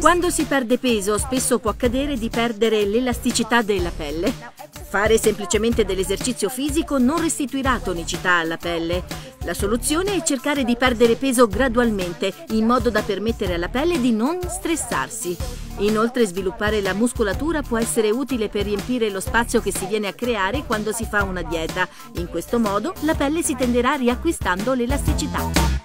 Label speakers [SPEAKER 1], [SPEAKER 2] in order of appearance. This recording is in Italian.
[SPEAKER 1] Quando si perde peso spesso può accadere di perdere l'elasticità della pelle. Fare semplicemente dell'esercizio fisico non restituirà tonicità alla pelle. La soluzione è cercare di perdere peso gradualmente, in modo da permettere alla pelle di non stressarsi. Inoltre sviluppare la muscolatura può essere utile per riempire lo spazio che si viene a creare quando si fa una dieta. In questo modo la pelle si tenderà riacquistando l'elasticità.